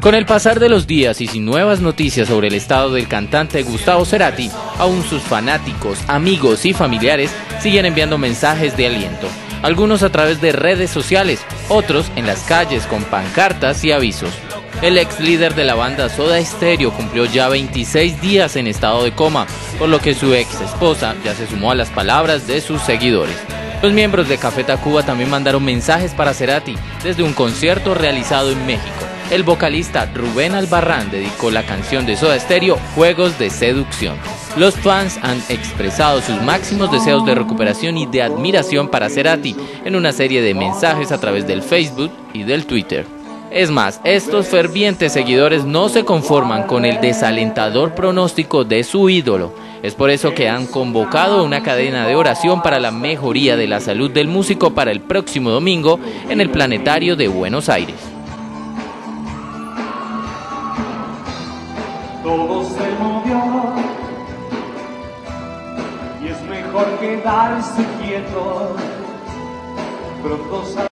Con el pasar de los días y sin nuevas noticias sobre el estado del cantante Gustavo Cerati, aún sus fanáticos, amigos y familiares siguen enviando mensajes de aliento, algunos a través de redes sociales, otros en las calles con pancartas y avisos. El ex líder de la banda Soda Stereo cumplió ya 26 días en estado de coma, por lo que su ex esposa ya se sumó a las palabras de sus seguidores. Los miembros de Café Tacuba también mandaron mensajes para Cerati desde un concierto realizado en México el vocalista Rubén Albarrán dedicó la canción de Soda Stereo Juegos de Seducción. Los fans han expresado sus máximos deseos de recuperación y de admiración para Cerati en una serie de mensajes a través del Facebook y del Twitter. Es más, estos fervientes seguidores no se conforman con el desalentador pronóstico de su ídolo. Es por eso que han convocado una cadena de oración para la mejoría de la salud del músico para el próximo domingo en el Planetario de Buenos Aires. todo se y es mejor quedarse quieto. Pronto